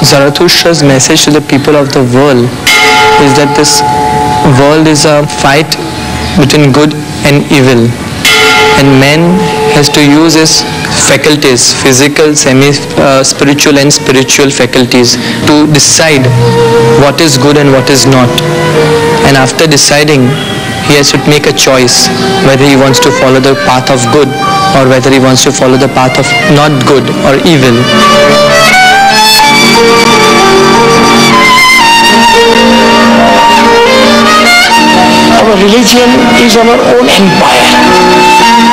Zarathustra's message to the people of the world is that this world is a fight between good and evil. And man has to use his faculties physical semi uh, and spiritual faculties to decide what is good and what is not. And after deciding he has to make a choice whether he wants to follow the path of good or whether he wants to follow the path of not good or evil Our religion is our own empire.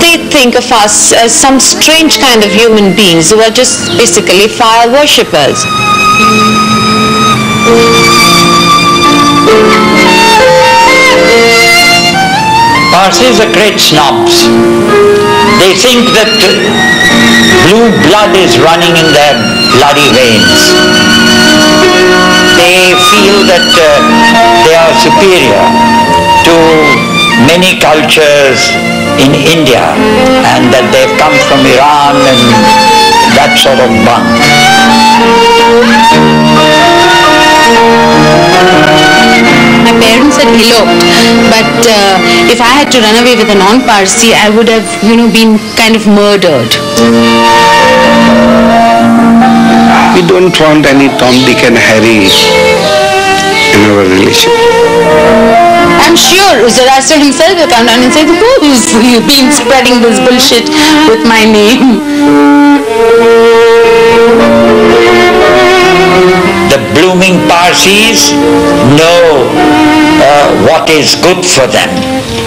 They think of us as some strange kind of human beings who are just basically fire worshippers. Parsis are great snobs. They think that blue blood is running in their bloody veins. They feel that uh, they are superior to many cultures in India and that they've come from Iran and that sort of bunk. My parents had eloped, but uh, if I had to run away with a non-Parsi, I would have, you know, been kind of murdered. We don't want any Tom, Dick and Harry in our religion. I'm sure Zoroaster himself will come down and say, who's been spreading this bullshit with my name? The Parsis know uh, what is good for them.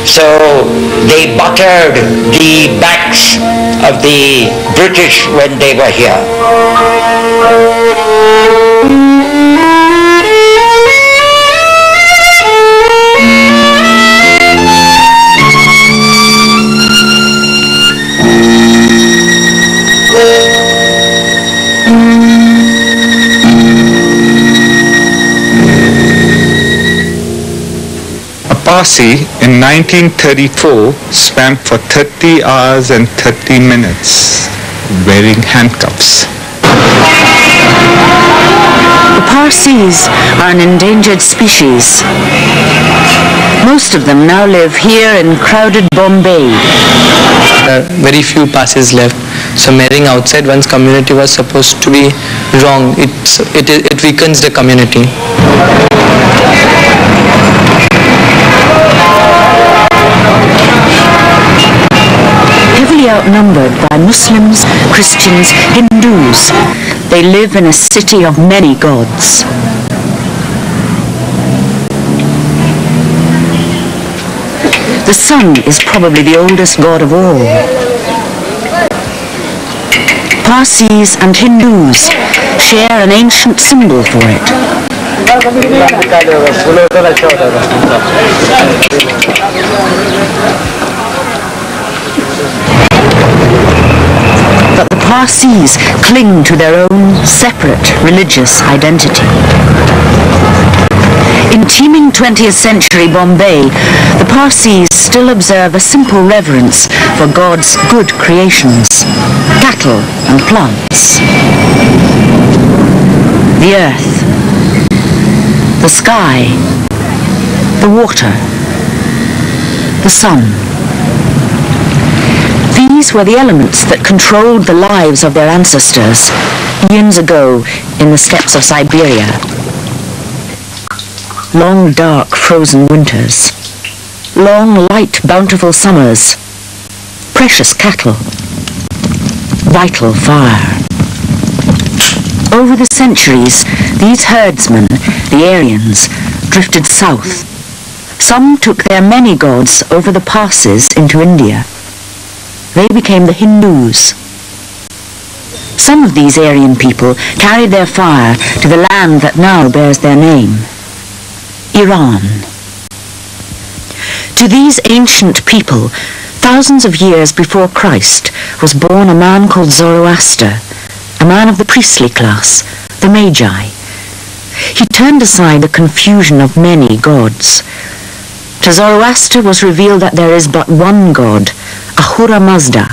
So they buttered the backs of the British when they were here. A Parsi in 1934 swam for 30 hours and 30 minutes wearing handcuffs. The Parsis are an endangered species. Most of them now live here in crowded Bombay. There are very few Parsis left. So marrying outside one's community was supposed to be wrong. It's, it, it weakens the community. Outnumbered by Muslims, Christians, Hindus, they live in a city of many gods. The sun is probably the oldest god of all. Parsis and Hindus share an ancient symbol for it. Parsis cling to their own separate religious identity. In teeming 20th century Bombay, the Parsis still observe a simple reverence for God's good creations, cattle and plants. The earth, the sky, the water, the sun. These were the elements that controlled the lives of their ancestors eons ago in the steppes of Siberia. Long dark frozen winters, long light bountiful summers, precious cattle, vital fire. Over the centuries, these herdsmen, the Aryans, drifted south, Some took their many gods over the passes into India. They became the Hindus. Some of these Aryan people carried their fire to the land that now bears their name, Iran. To these ancient people, thousands of years before Christ was born a man called Zoroaster, a man of the priestly class, the Magi. He turned aside the confusion of many gods. To Zoroaster was revealed that there is but one God, Ahura Mazda,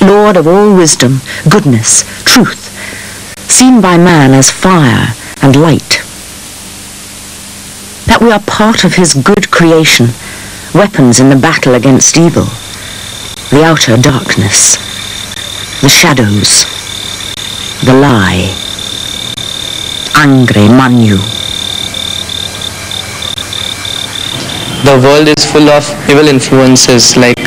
Lord of all wisdom, goodness, truth, seen by man as fire and light. That we are part of his good creation, weapons in the battle against evil, the outer darkness, the shadows, the lie. Angra Mainyu. The world is full of evil influences like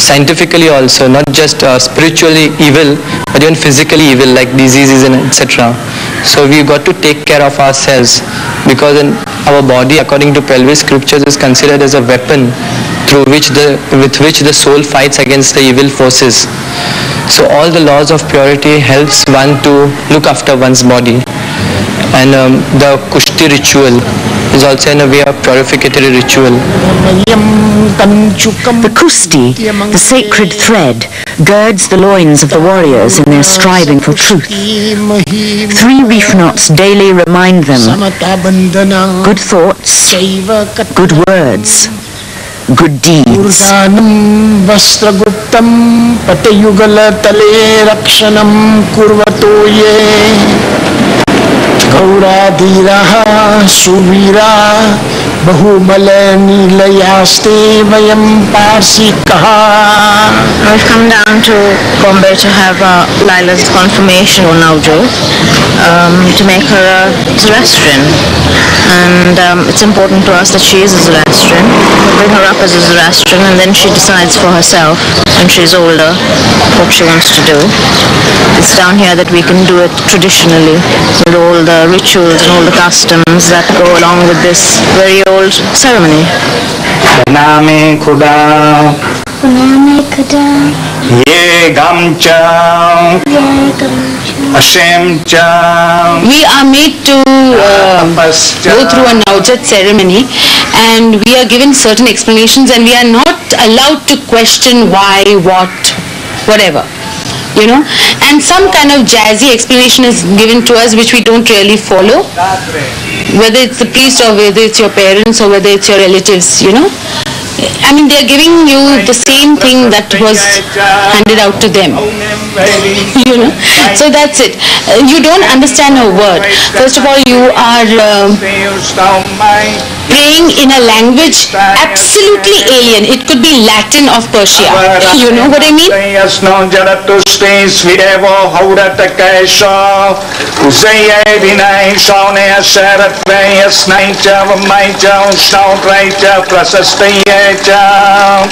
scientifically also not just uh, spiritually evil but even physically evil like diseases and etc so we got to take care of ourselves because in our body according to Pahlavi scriptures is considered as a weapon through which the with which the soul fights against the evil forces. So all the laws of purity helps one to look after one's body. And um, the kushti ritual is also in a way of purificatory ritual The kusti, the sacred thread, girds the loins of the warriors in their striving for truth. Three reef knots daily remind them good thoughts, good words, good deeds. पूर्णानं वस्त्रगुप्तं पटयुगलतले रक्षणं कुर्वतो ये गौराधीराः Suvira We've come down to Bombay to have uh, Lila's confirmation on Navjot um, to make her a Zoroastrian. And um, it's important to us that she is a Zoroastrian. We bring her up as a Zoroastrian and then she decides for herself when she's older what she wants to do. It's down here that we can do it traditionally with all the rituals and all the customs that go along with this very old ceremony. Name Kuda. Ye Gamcha Hashem Cha We are made to uh, go through a Navjot ceremony and we are given certain explanations and we are not allowed to question why, what, whatever. You know, and some kind of jazzy explanation is given to us which we don't really follow. Whether it's the priest or whether it's your parents or whether it's your relatives, you know. I mean, they're giving you the same thing that was handed out to them. you know, so that's it. Uh, you don't understand a word. First of all, you are um, praying in a language absolutely alien. It could be Latin of Persia. You know what I mean? Cha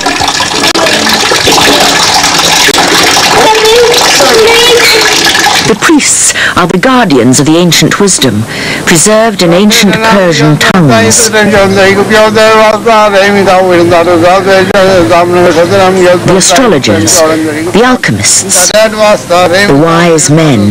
The priests are the guardians of the ancient wisdom, preserved in ancient Persian tongues. The astrologers, the alchemists, the wise men,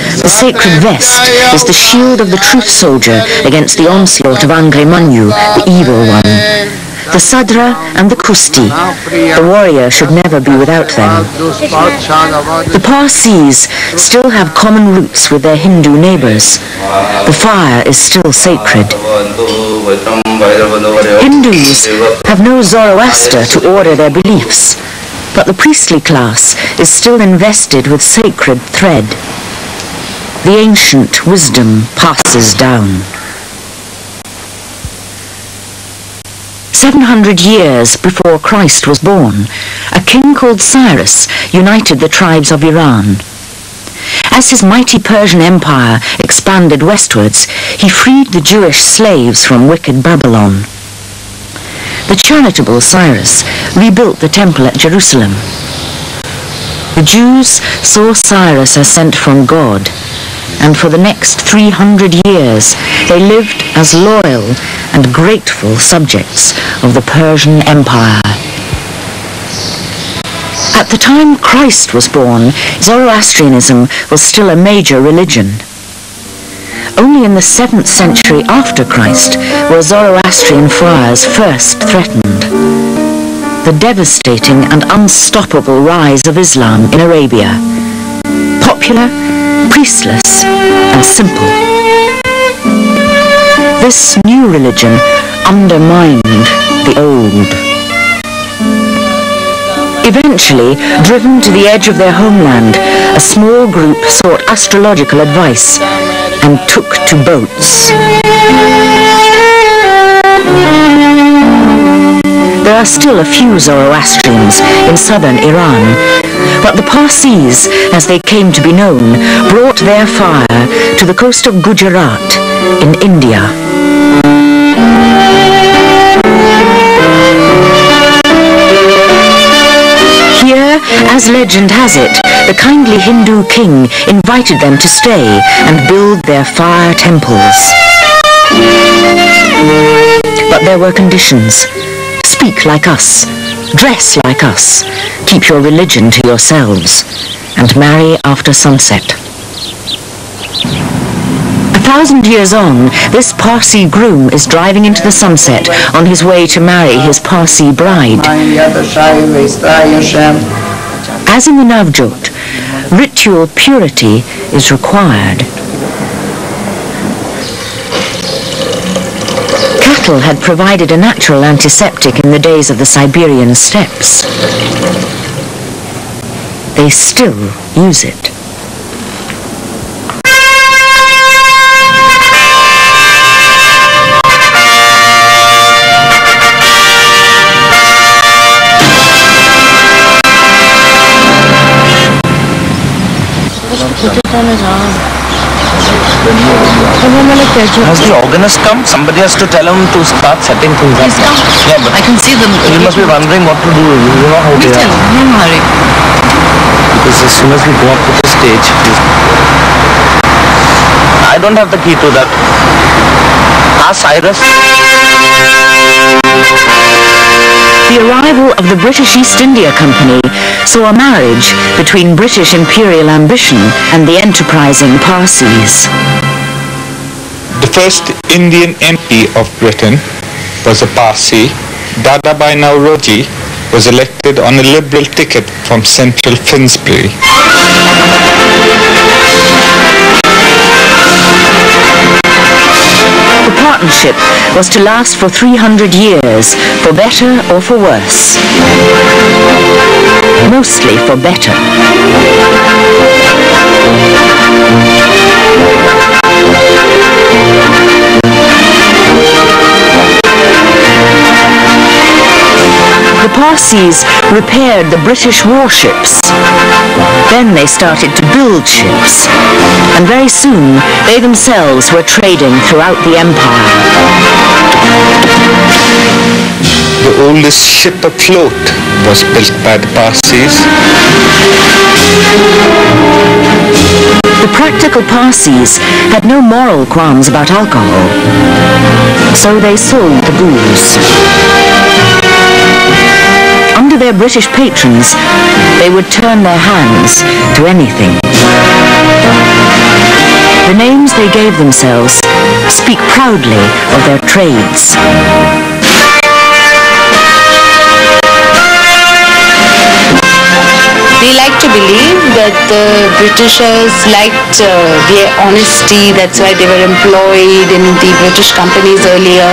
the sacred vest, is the shield of the truth soldier against the onslaught of Angra Mainyu, the evil one. The Sadra and the Kusti, the warrior should never be without them. The Parsis still have common roots with their Hindu neighbors. The fire is still sacred. Hindus have no Zoroaster to order their beliefs, but the priestly class is still invested with sacred thread. The ancient wisdom passes down. 700 years before Christ was born, a king called Cyrus united the tribes of Iran. As his mighty Persian Empire expanded westwards, he freed the Jewish slaves from wicked Babylon. The charitable Cyrus rebuilt the temple at Jerusalem. The Jews saw Cyrus as sent from God, and for the next 300 years they lived as loyal and grateful subjects of the Persian Empire. At the time Christ was born, Zoroastrianism was still a major religion. Only in the 7th century after Christ were Zoroastrian friars first threatened. The devastating and unstoppable rise of Islam in Arabia. Popular, priestless, and simple. This new religion undermined the old. Eventually, driven to the edge of their homeland, a small group sought astrological advice and took to boats. There are still a few Zoroastrians in southern Iran, but the Parsis, as they came to be known, brought their fire to the coast of Gujarat in India. Here, as legend has it, the kindly Hindu king invited them to stay and build their fire temples. But there were conditions. Speak like us, dress like us, keep your religion to yourselves, and marry after sunset. A thousand years on, this Parsi groom is driving into the sunset on his way to marry his Parsi bride. As in the Navjot, ritual purity is required. Cattle had provided a natural antiseptic in the days of the Siberian steppes. They still use it. Has the organist come? Somebody has to tell him to start setting things up. Yeah, but I can see them. you must be wondering what to do. You know how they Please tell are. me. No hurry. Because as soon as we go up to the stage. I don't have the key to that. Ask Cyrus. The arrival of the British East India Company saw a marriage between British imperial ambition and the enterprising Parsis. The first Indian MP of Britain was a Parsi. Dadabhai Naoroji was elected on a liberal ticket from central Finsbury. The partnership was to last for 300 years, for better or for worse. Mostly for better. The Parsis repaired the British warships. Then they started to build ships. And very soon, they themselves were trading throughout the empire. The oldest ship afloat was built by the Parsis. The practical Parsis had no moral qualms about alcohol. So they sold the booze. Their British patrons, they would turn their hands to anything. The names they gave themselves speak proudly of their trades. To believe that the Britishers liked uh, their honesty. That's why they were employed in the British companies earlier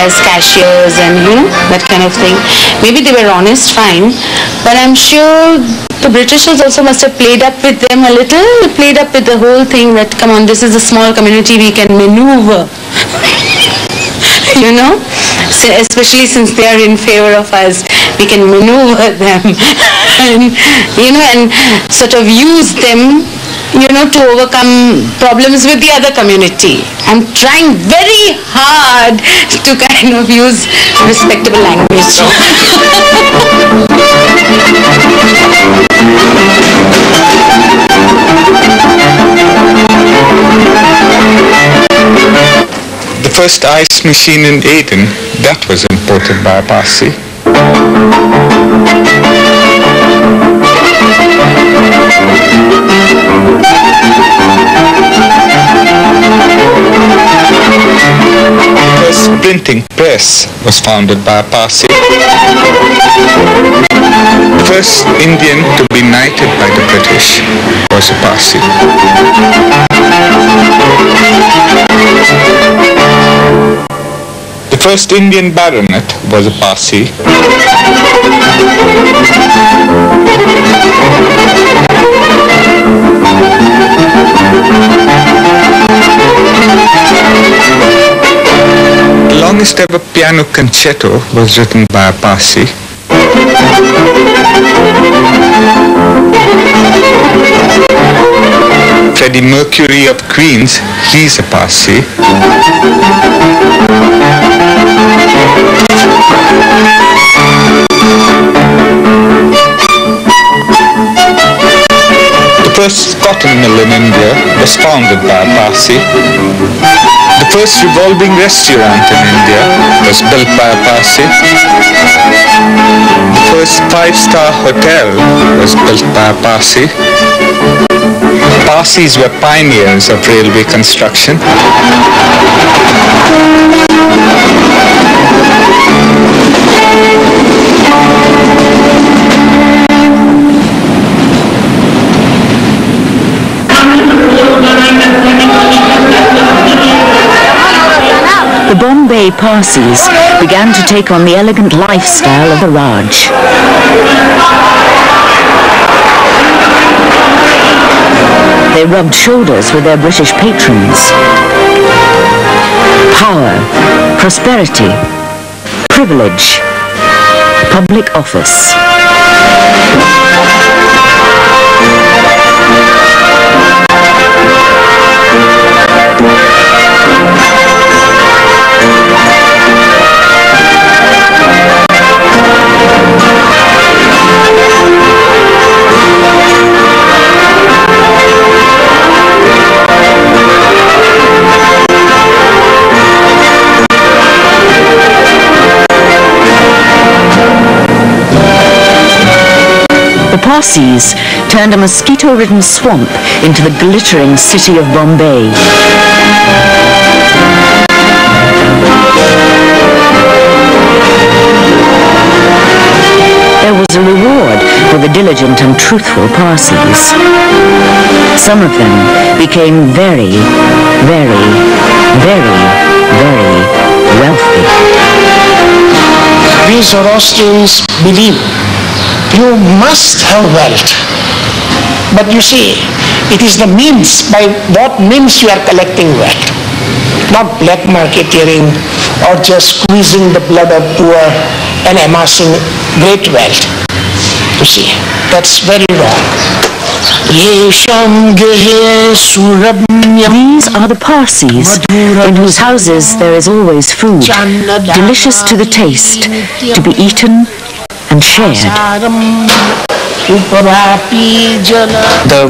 as cashiers and you know that kind of thing. Maybe they were honest, fine, but I'm sure the Britishers also must have played up with them a little, played up with the whole thing that come on, this is a small community we can maneuver. you know si- especially since they are in favor of us, we can maneuver them and, you know, and sort of use them, you know, to overcome problems with the other community. I'm trying very hard to kind of use respectable language. The first ice machine in Aden, that was imported by a Parsi. The first printing press was founded by a Parsi. The first Indian to be knighted by the British was a Parsi. The first Indian baronet was a Parsi. Longest ever piano concerto was written by a Parsi. Freddie Mercury of Queens, he's a Parsi. First cotton mill in India was founded by a Parsi. The first revolving restaurant in India was built by a Parsi. The first five-star hotel was built by a Parsi. Parsis were pioneers of railway construction. Parsis began to take on the elegant lifestyle of the Raj. They rubbed shoulders with their British patrons. Power, prosperity, privilege, public office. Parsis turned a mosquito-ridden swamp into the glittering city of Bombay. There was a reward for the diligent and truthful Parsis. Some of them became very, very, very, very wealthy. We Zoroastrians believe you must have wealth. But you see, it is the means, by what means you are collecting wealth. Not black marketeering or just squeezing the blood of poor and amassing great wealth. You see, that's very wrong. Yesham gehe surabnyam These are the Parsis, in whose houses there is always food, delicious to the taste, to be eaten and shared. saram The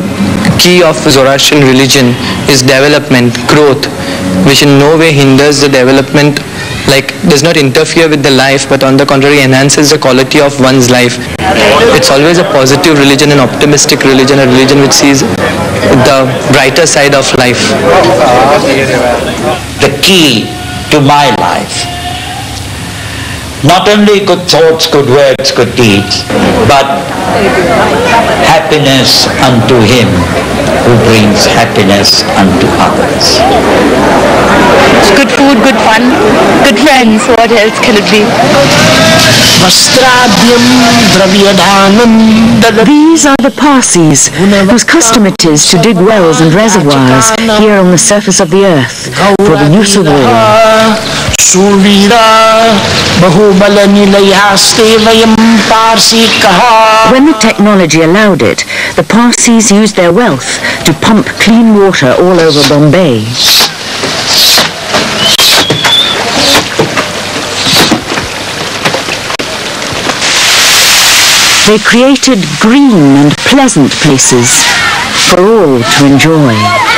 key of Zoroastrian religion is development, growth, which in no way hinders the development, like does not interfere with the life, but on the contrary enhances the quality of one's life. It's always a positive religion, an optimistic religion, a religion which sees the brighter side of life. the key to my life. Not only good thoughts, good words, good deeds, but happiness unto him who brings happiness unto others. Good food, good fun, good friends. What else can it be? vastradyam dravyadhanam These are the Parsis, whose custom it is to dig wells and reservoirs here on the surface of the earth for the use of all. When the technology allowed it, the Parsis used their wealth to pump clean water all over Bombay. They created green and pleasant places for all to enjoy.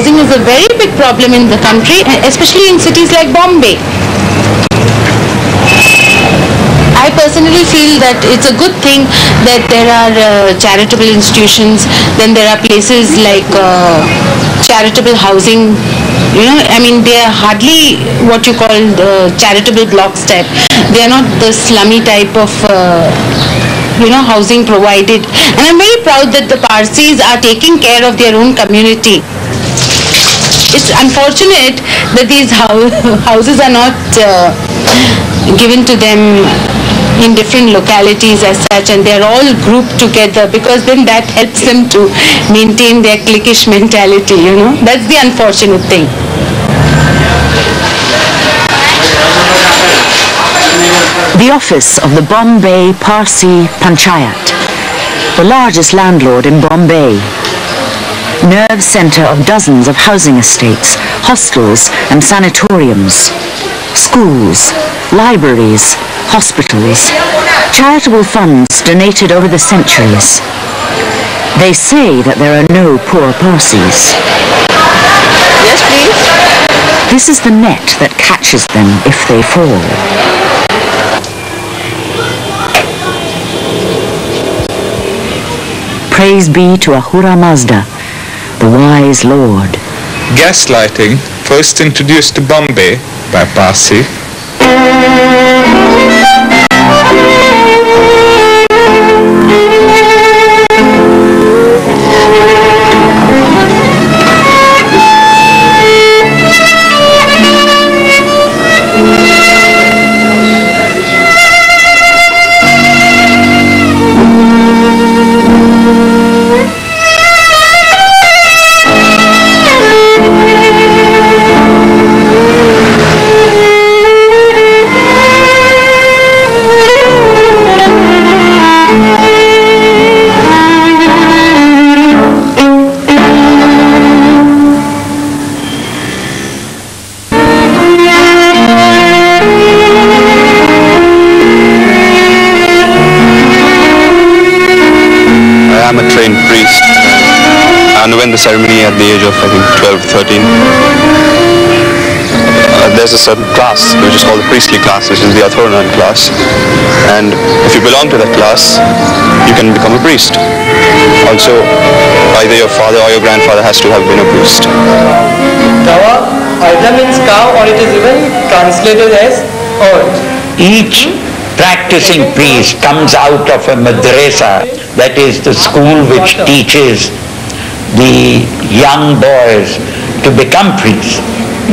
Housing is a very big problem in the country, especially in cities like Bombay. I personally feel that it's a good thing that there are uh, charitable institutions, then there are places like uh, charitable housing. You know, I mean, they are hardly what you call the charitable blocks type. They are not the slummy type of. Uh, you know, housing provided. And I'm very proud that the Parsis are taking care of their own community it's unfortunate that these houses are not uh, given to them in different localities as such and they're all grouped together because then that helps them to maintain their cliquish mentality you know that's the unfortunate thing The office of the Bombay Parsi Panchayat, the largest landlord in Bombay. Nerve centre of dozens of housing estates, hostels and sanatoriums. Schools, libraries, hospitals, charitable funds donated over the centuries. They say that there are no poor Parsis. Yes, please. This is the net that catches them if they fall. Praise be to Ahura Mazda, the wise Lord. Gaslighting, first introduced to Bombay by Parsi, there's a certain class which is called the priestly class, which is the Atharvanan class. And if you belong to that class, you can become a priest. Also, either your father or your grandfather has to have been a priest. Kawa either means cow or it is even translated as earth. Each practicing priest comes out of a madrasa, that is the school which teaches the young boys to become priests.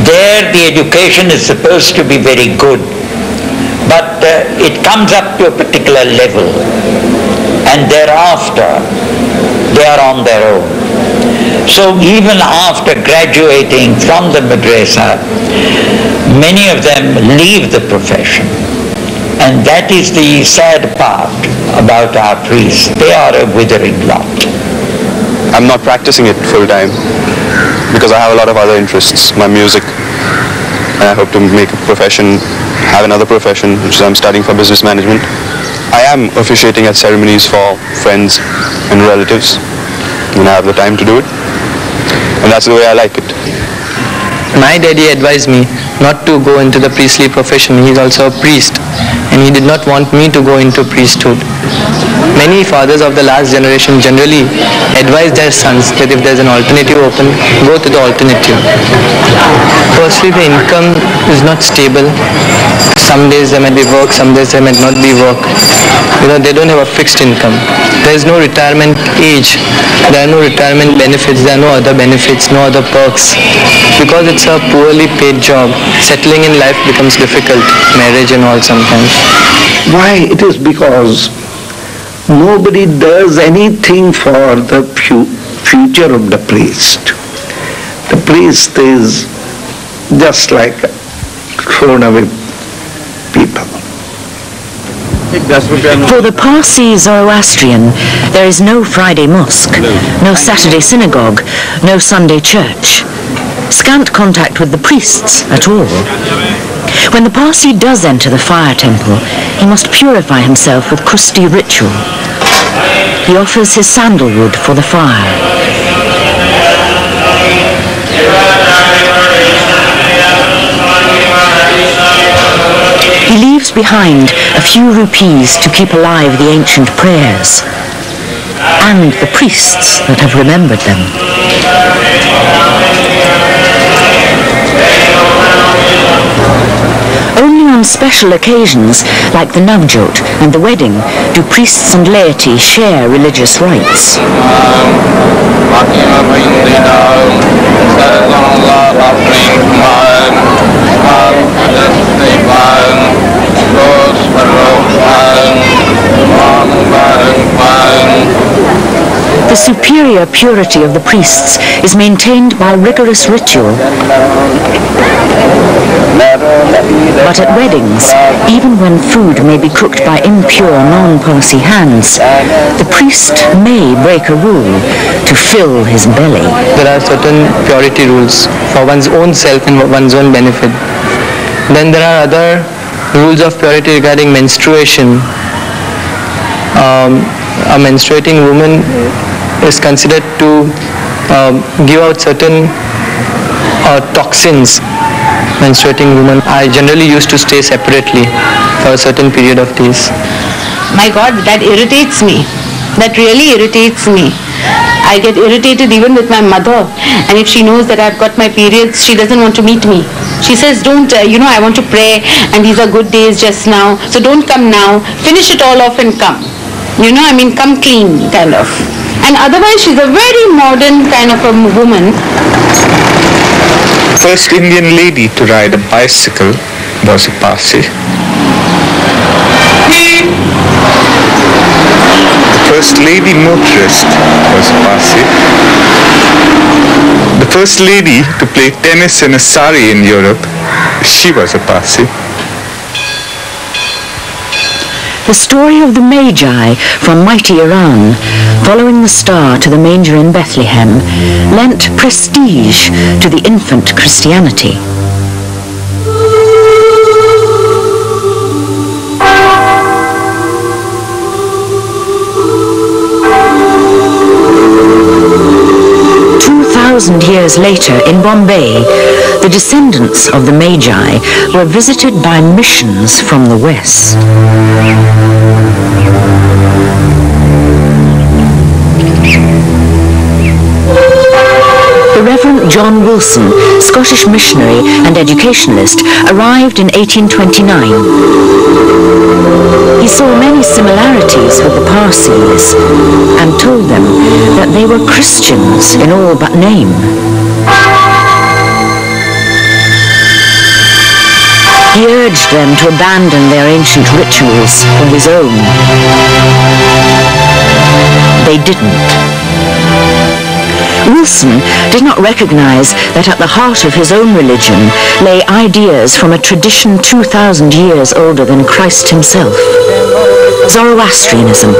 There the education is supposed to be very good, but uh, it comes up to a particular level and thereafter they are on their own. So even after graduating from the madrasa, many of them leave the profession. And that is the sad part about our priests. They are a withering lot. I'm not practicing it full time because I have a lot of other interests, my music. And I hope to make a profession, have another profession, which is I'm studying for business management. I am officiating at ceremonies for friends and relatives when I have the time to do it. And that's the way I like it. My daddy advised me not to go into the priestly profession. He's also a priest and he did not want me to go into priesthood. Many fathers of the last generation generally advise their sons that if there's an alternative open, go to the alternative. Firstly, the income is not stable. Some days there might be work, some days there might not be work. You know, they don't have a fixed income. There is no retirement age. There are no retirement benefits. There are no other benefits, no other perks. Because it's a poorly paid job, settling in life becomes difficult. Marriage and all sometimes. Why? It is because nobody does anything for the fu- future of the priest. The priest is just like thrown away people. For the Parsi Zoroastrian, there is no Friday mosque, no Saturday synagogue, no Sunday church. Scant contact with the priests at all. When the Parsi does enter the fire temple, he must purify himself with Kusti ritual. He offers his sandalwood for the fire. He leaves behind a few rupees to keep alive the ancient prayers and the priests that have remembered them. Only on special occasions, like the Navjot and the wedding, do priests and laity share religious rites. The superior purity of the priests is maintained by rigorous ritual. But at weddings, even when food may be cooked by impure non-Parsi hands, the priest may break a rule to fill his belly. There are certain purity rules for one's own self and one's own benefit. Then there are other rules of purity regarding menstruation. Um, a menstruating woman is considered to um, give out certain uh, toxins. Menstruating women I generally used to stay separately for a certain period of days. My God, that irritates me. That really irritates me. I get irritated even with my mother. And if she knows that I've got my periods, she doesn't want to meet me. She says, don't, uh, you know, I want to pray and these are good days just now. So don't come now. Finish it all off and come. You know, I mean, come clean, kind of. And otherwise, she's a very modern kind of a woman. First Indian lady to ride a bicycle was a Parsi. First lady motorist was a Parsi. The first lady to play tennis in a sari in Europe, she was a Parsi. The story of the Magi from mighty Iran, following the star to the manger in Bethlehem, lent prestige to the infant Christianity. Two thousand years later in Bombay, the descendants of the Magi were visited by missions from the West. The Reverend John Wilson, Scottish missionary and educationalist, arrived in 1829. He saw many similarities with the Parsis and told them that they were Christians in all but name. He urged them to abandon their ancient rituals for his own. They didn't. Wilson did not recognize that at the heart of his own religion lay ideas from a tradition 2,000 years older than Christ himself. Zoroastrianism.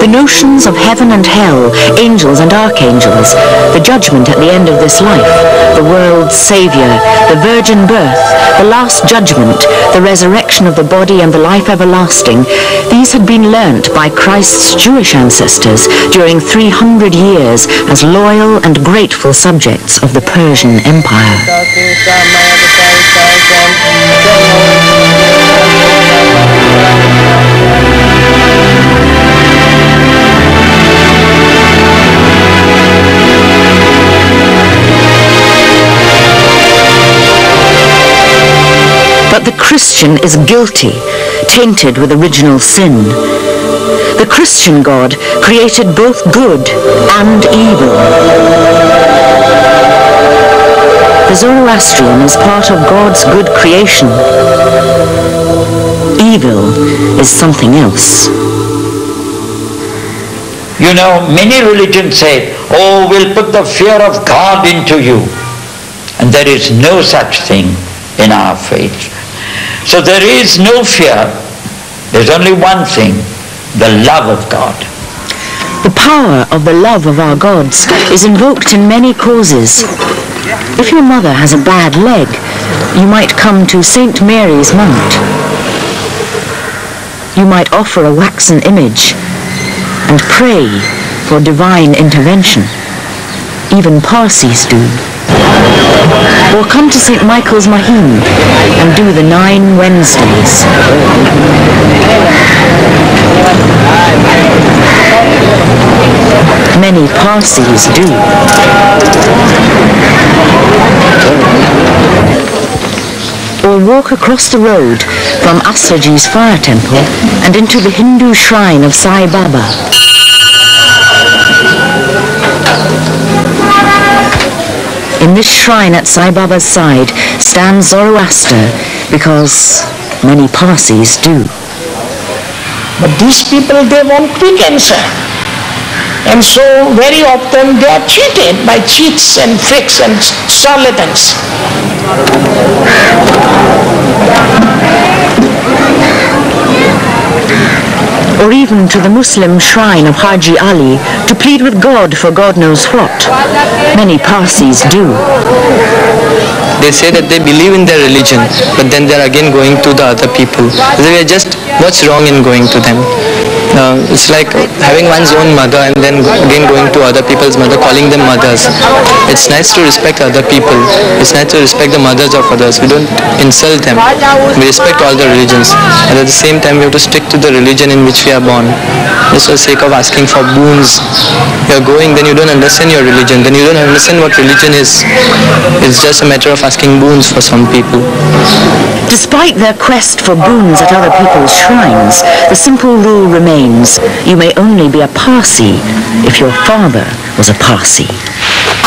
The notions of heaven and hell, angels and archangels, the judgment at the end of this life, the world's saviour, the virgin birth, the last judgment, the resurrection of the body and the life everlasting, these had been learnt by Christ's Jewish ancestors during 300 years as loyal and grateful subjects of the Persian Empire. Is guilty, tainted with original sin. The Christian God created both good and evil. The Zoroastrian is part of God's good creation. Evil is something else. You know, many religions say, oh, we'll put the fear of God into you. And there is no such thing in our faith. So there is no fear. There's only one thing, the love of God. The power of the love of our gods is invoked in many causes. If your mother has a bad leg, you might come to St. Mary's Mount. You might offer a waxen image and pray for divine intervention. Even Parsis do. Or come to St. Michael's Mahim and do the nine Wednesdays. Many Parsis do. Or walk across the road from Asaji's fire temple and into the Hindu shrine of Sai Baba. In this shrine at Sai Baba's side stands Zoroaster because many Parsis do. But these people, they want quick answer. And so very often they are cheated by cheats and tricks and charlatans. Or even to the Muslim shrine of Haji Ali to plead with God for God knows what. Many Parsis do. They say that they believe in their religion, but then they're again going to the other people. They are just, what's wrong in going to them? Uh, it's like having one's own mother and then again going to other people's mother, calling them mothers. It's nice to respect other people. It's nice to respect the mothers of others. We don't insult them. We respect all the religions. And at the same time, we have to stick to the religion in which we are born. Just for the sake of asking for boons. You're going, then you don't understand your religion. Then you don't understand what religion is. It's just a matter of asking boons for some people. Despite their quest for boons at other people's shrines, the simple rule remains you may only be a Parsi if your father was a Parsi.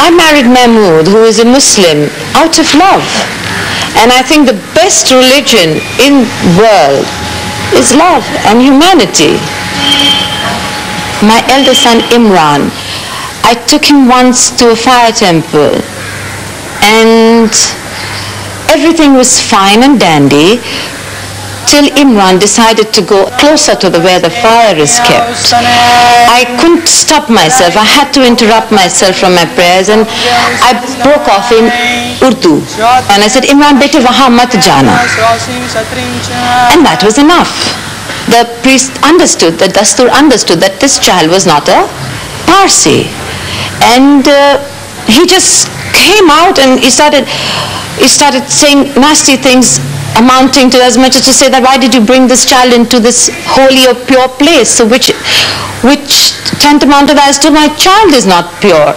I married Mahmood, who is a Muslim, out of love. And I think the best religion in the world is love and humanity. My elder son Imran, I took him once to a fire temple and everything was fine and dandy till Imran decided to go closer to the where the fire is kept. I couldn't stop myself. I had to interrupt myself from my prayers and I broke off in Urdu. And I said, Imran bete wahan mat jana. And that was enough. The priest understood, the Dastur understood that this child was not a Parsi. And uh, he just came out and he started, he started saying nasty things amounting to as much as to say that why did you bring this child into this holy or pure place? So which, which tantamounted as to my child is not pure.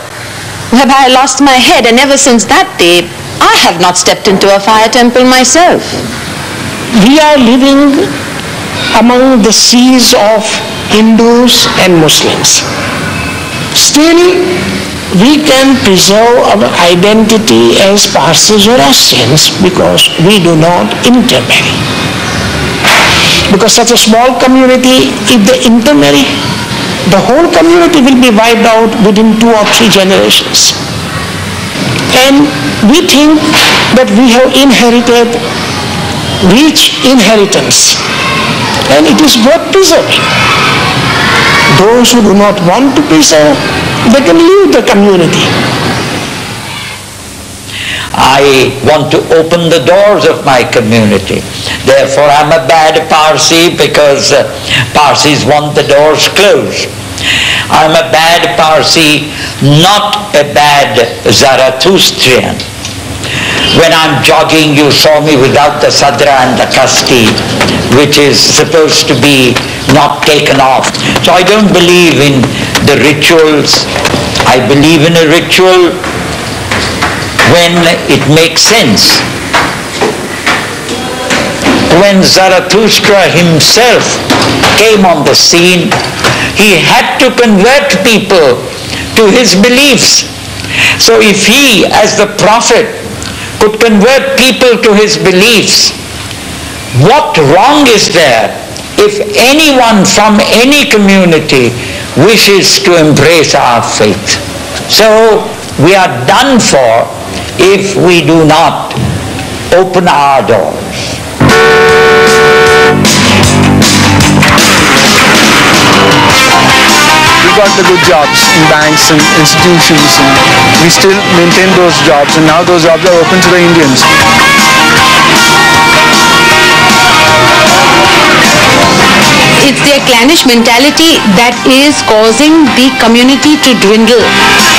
Whereby I lost my head and ever since that day I have not stepped into a fire temple myself. We are living among the seas of Hindus and Muslims. Still, we can preserve our identity as Parsi Zoroastrians because we do not intermarry. Because such a small community, if they intermarry, the whole community will be wiped out within two or three generations. And we think that we have inherited rich inheritance and it is worth preserving. Those who do not want to preserve, they can leave the community. I want to open the doors of my community. Therefore, I'm a bad Parsi because uh, Parsis want the doors closed. I'm a bad Parsi, not a bad Zarathustrian. When I'm jogging, you saw me without the sadra and the kasti, which is supposed to be not taken off. So I don't believe in the rituals. I believe in a ritual when it makes sense. when Zarathustra himself came on the scene, he had to convert people to his beliefs. So if he, as the prophet, could convert people to his beliefs, what wrong is there if anyone from any community wishes to embrace our faith? So we are done for if we do not open our doors. Got the good jobs in banks and institutions and we still maintain those jobs and now those jobs are open to the Indians. It's their clannish mentality that is causing the community to dwindle.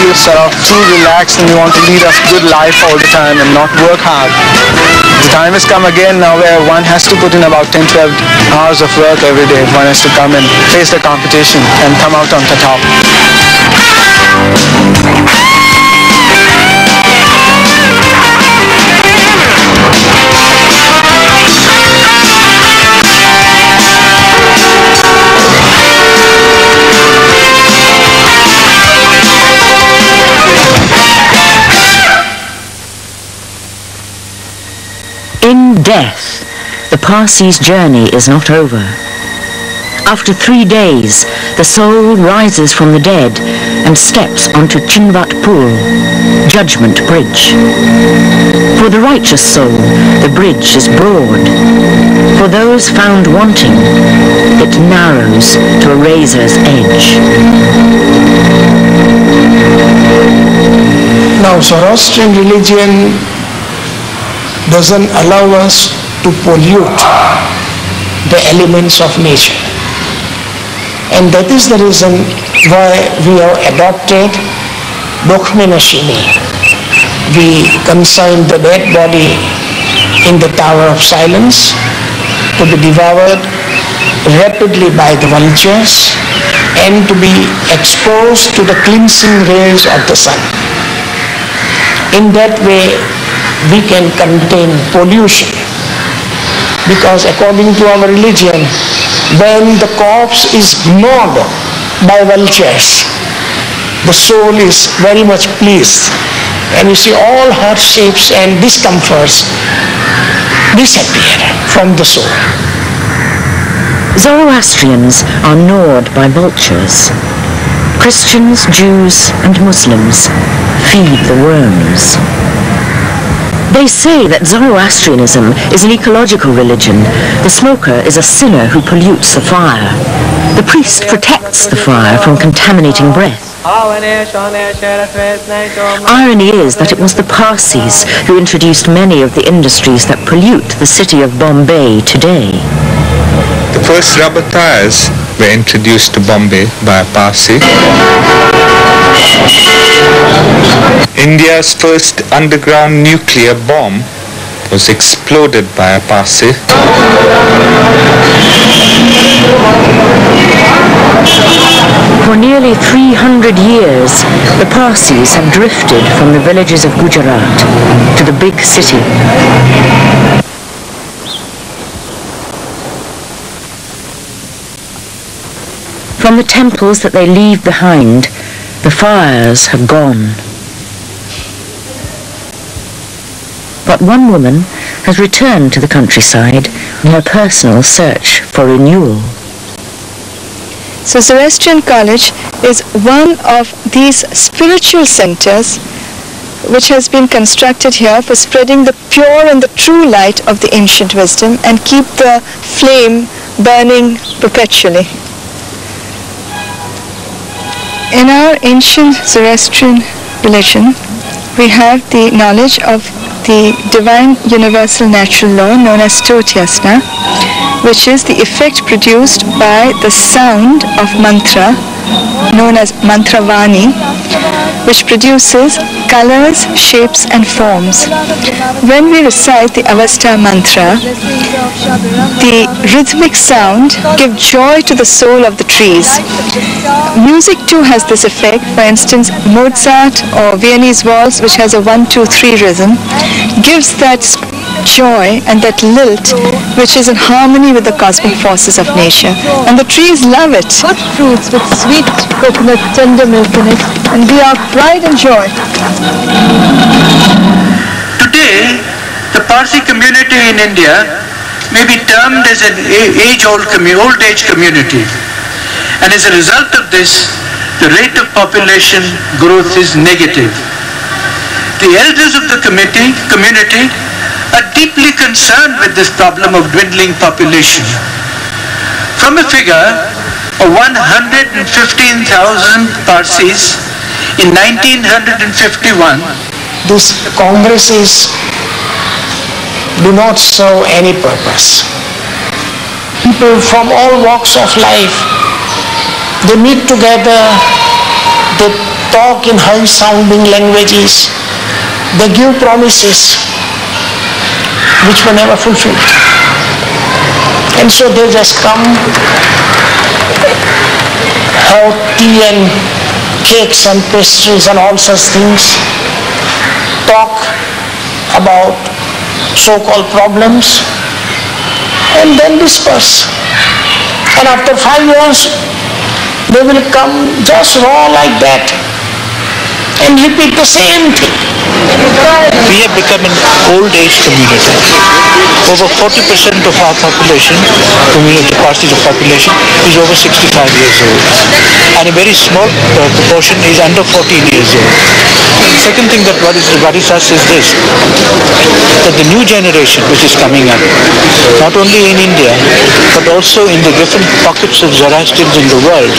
Feel sort of too relaxed and you want to lead a good life all the time and not work hard. The time has come again now where one has to put in about 10-12 hours of work every day. One has to come and face the competition and come out on the top. Death, the Parsi's journey is not over. After three days, the soul rises from the dead and steps onto Chinvat Pul, Judgment Bridge. For the righteous soul, the bridge is broad. For those found wanting, it narrows to a razor's edge. Now Zoroastrian religion doesn't allow us to pollute the elements of nature. And that is the reason why we have adopted Dokhmenashini. We consign the dead body in the Tower of Silence to be devoured rapidly by the vultures and to be exposed to the cleansing rays of the sun. In that way, we can contain pollution. Because according to our religion, when the corpse is gnawed by vultures, the soul is very much pleased. And you see all hardships and discomforts disappear from the soul. Zoroastrians are gnawed by vultures. Christians, Jews and Muslims feed the worms. They say that Zoroastrianism is an ecological religion. The smoker is a sinner who pollutes the fire. The priest protects the fire from contaminating breath. Irony is that it was the Parsis who introduced many of the industries that pollute the city of Bombay today. The first rubber tires were introduced to Bombay by a Parsi. India's first underground nuclear bomb was exploded by a Parsi. For nearly 300 years, the Parsis have drifted from the villages of Gujarat to the big city. From the temples that they leave behind, the fires have gone. But one woman has returned to the countryside in her personal search for renewal. So Zoroastrian College is one of these spiritual centers which has been constructed here for spreading the pure and the true light of the ancient wisdom and keep the flame burning perpetually. In our ancient Zoroastrian religion, we have the knowledge of the divine universal natural law known as Stotyasna, which is the effect produced by the sound of mantra known as mantravani, which produces colors, shapes and forms. When we recite the Avesta mantra, the rhythmic sound give joy to the soul of the trees. Music too has this effect. For instance, Mozart or Viennese waltz, which has a one-two-three rhythm, gives that joy and that lilt which is in harmony with the cosmic forces of nature. And the trees love it. Hot fruits with sweet coconut, tender milk in it, and be our pride and joy. Today, the Parsi community in India may be termed as an age-old commu- old age community. And as a result of this, the rate of population growth is negative. The elders of the committee, community are deeply concerned with this problem of dwindling population. From a figure of 115,000 Parsis in 1951, these congresses do not serve any purpose. People from all walks of life, they meet together, they talk in high sounding languages, they give promises which were never fulfilled. And so they just come, have tea and cakes and pastries and all such things, talk about so-called problems, and then disperse. And after five years, they will come just raw like that and repeat the same thing. We have become an old age community. Over 40% of our population, community, Parsis of population, is over 65 years old. And a very small uh, proportion is under 14 years old. Second thing that worries, worries us is this, that the new generation which is coming up, not only in India, but also in the different pockets of Zoroastrians in the world,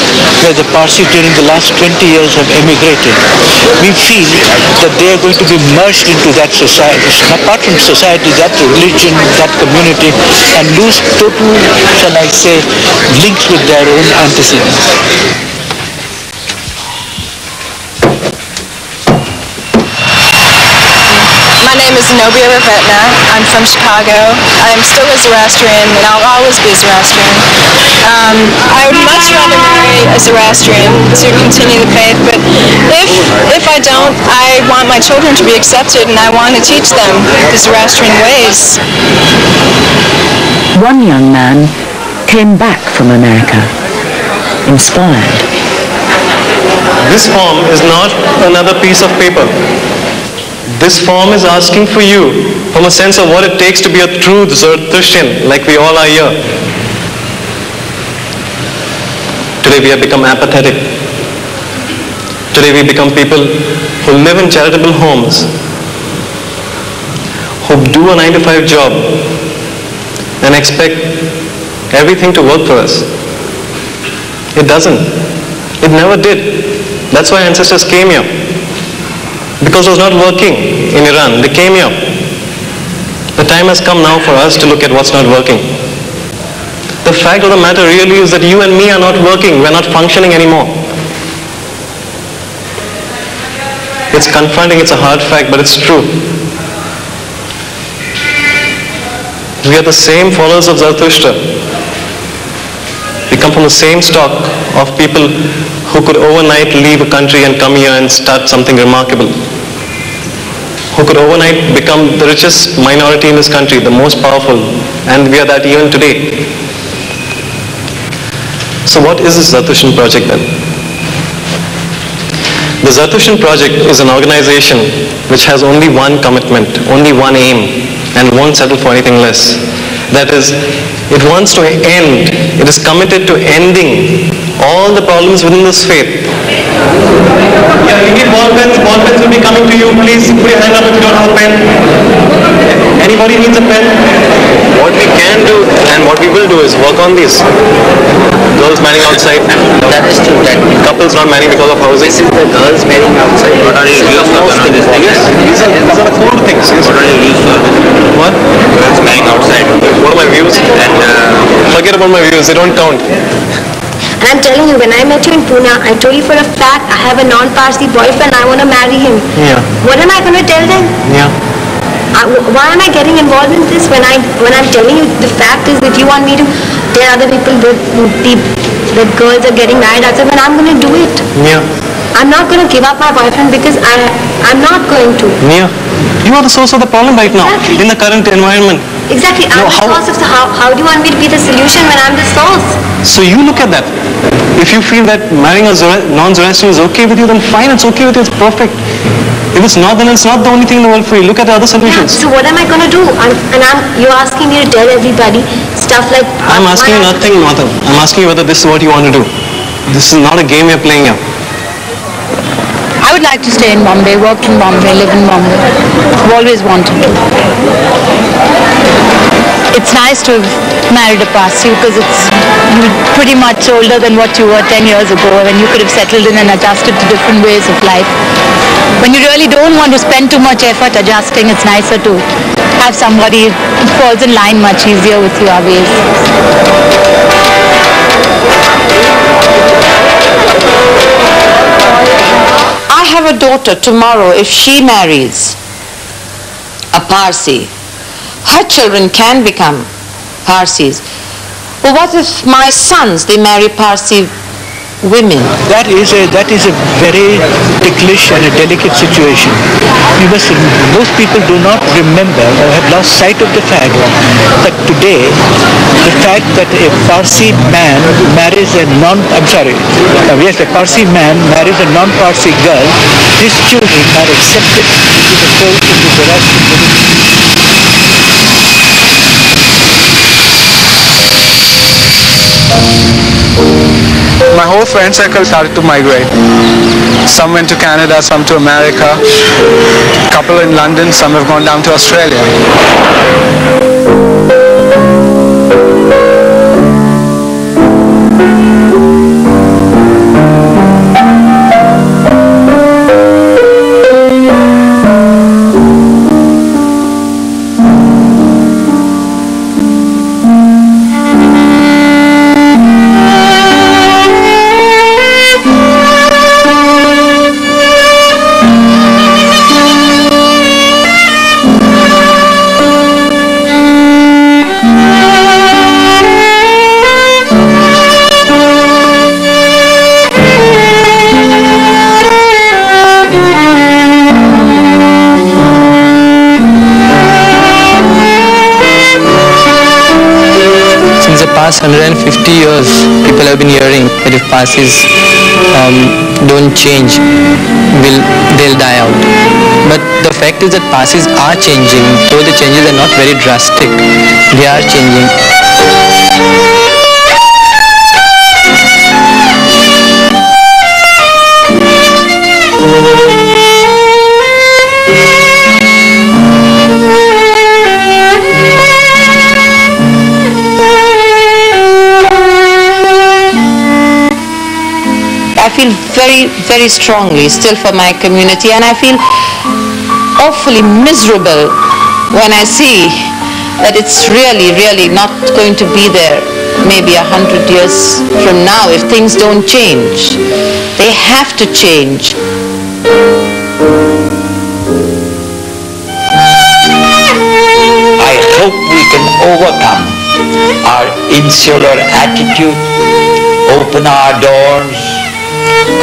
where the Parsis during the last 20 years have emigrated, we feel that they are going to be merged into that society, apart from society, that religion, that community, and lose total, shall I say, links with their own antecedents. Name is Zenobia Ravetna. I'm from Chicago. I am still a Zoroastrian and I'll always be a Zoroastrian. Um, I would much rather marry a Zoroastrian to continue the faith, but if if I don't, I want my children to be accepted and I want to teach them the Zoroastrian ways. One young man came back from America, inspired. This form is not another piece of paper. This form is asking for you from a sense of what it takes to be a true Zarathustrian, like we all are here. Today we have become apathetic. Today we become people who live in charitable homes, who do a 9 to 5 job and expect everything to work for us. It doesn't. It never did. That's why ancestors came here. Because it was not working in Iran. They came here. The time has come now for us to look at what's not working. The fact of the matter really is that you and me are not working. We're not functioning anymore. It's confronting, it's a hard fact, but it's true. We are the same followers of Zarathustra. We come from the same stock of people who could overnight leave a country and come here and start something remarkable. Who could overnight become the richest minority in this country, the most powerful, and we are that even today. So what is this Zatushan project then? The Zatushan project is an organization which has only one commitment, only one aim, and won't settle for anything less. That is, it wants to end, it is committed to ending all the problems within this faith. If you need ball pens, ball pens will be coming to you. Please put your hand up if you don't have a pen. Anybody needs a pen? What we can do and what we will do is work on these. Girls marrying outside. That is true. That Couples not marrying because of housing. this is the girls marrying outside. What are you used for? Yes, these are, these are the cool things. Yes. What are you used for? What? Girls marrying outside. What are my views? And uh, Forget about my views, they don't count. And I'm telling you, when I met you in Pune, I told you for a fact I have a non-Parsi boyfriend, I want to marry him. Yeah. What am I going to tell them? Yeah. I, why am I getting involved in this when I when I'm telling you the fact is that you want me to tell other people that the, that girls are getting married outside when I'm going to do it. Yeah. I'm not going to give up my boyfriend because I I'm not going to. Mia, you are the source of the problem right now in the current environment. Exactly. I'm No, the how- source of the how, how do you want me to be the solution when I'm the source? So you look at that. If you feel that marrying a non-Zoroastrian is okay with you, then fine, it's okay with you, it's perfect. If it's not, then it's not the only thing in the world for you. Look at the other solutions. Yeah, So what am I going to do? I'm, and I'm you're asking me to tell everybody stuff like I'm uh, asking you nothing, Madhav. I'm asking you whether this is what you want to do. This is not a game you're playing here. Would like to stay in Bombay, work in Bombay, live in Bombay. I've always wanted to. It's nice to have married a Parsi because it's you're pretty much older than what you were 10 years ago and you could have settled in and adjusted to different ways of life. When you really don't want to spend too much effort adjusting, it's nicer to have somebody who falls in line much easier with your ways. I have a daughter tomorrow, if she marries a Parsi, her children can become Parsis. But what if my sons, they marry Parsi women? That is a that is a very ticklish and a delicate situation. You must most people do not remember or have lost sight of the fact that today the fact that a Parsi man marries a non I'm sorry uh, yes a Parsi man marries a non-Parsi girl, his children are accepted into the fold into the Zoroastrian My whole friend circle started to migrate. Some went to Canada, some to America, a couple in London, some have gone down to Australia. 150 years, people have been hearing that if Parsis um, don't change, will they'll die out. But the fact is that Parsis are changing, though the changes are not very drastic. They are changing. Very, very strongly still for my community and I feel awfully miserable when I see that it's really, really not going to be there maybe a hundred years from now if things don't change. They have to change. I hope we can overcome our insular attitude, open our doors,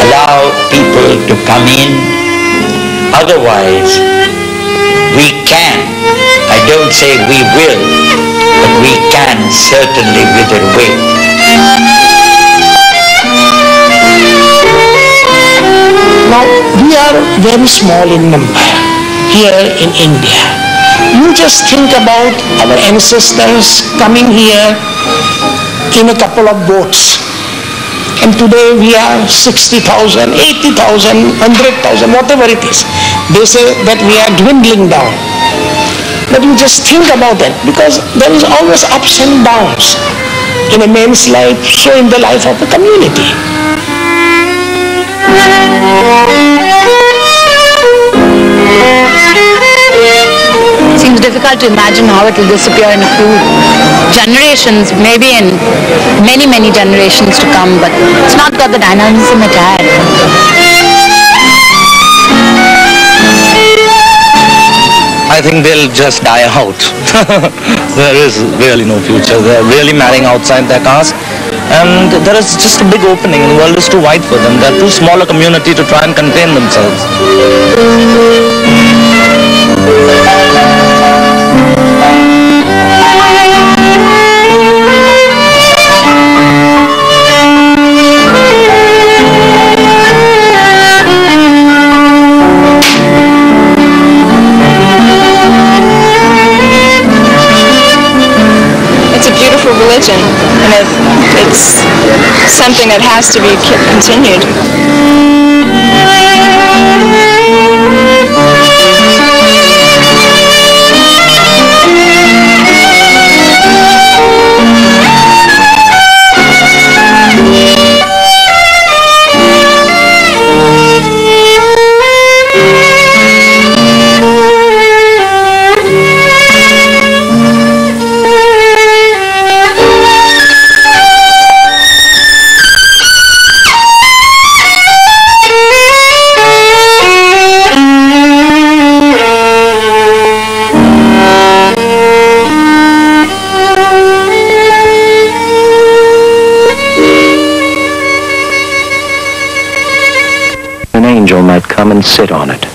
allow people to come in. Otherwise, we can, I don't say we will, but we can certainly wither away. Now, we are very small in number here in India. You just think about our ancestors coming here in a couple of boats And today we are 60,000, 80,000, 100,000, whatever it is. They say that we are dwindling down. But you just think about that because there is always ups and downs in a man's life, so in the life of a community. Seems difficult to imagine how it will disappear in a few generations, maybe in many, many generations to come, but it's not got the dynamism it had. I think they'll just die out. there is really no future. They're really marrying outside their caste. And there is just a big opening. The world is too wide for them. They're too small a community to try and contain themselves. Something that has to be continued. And sit on it.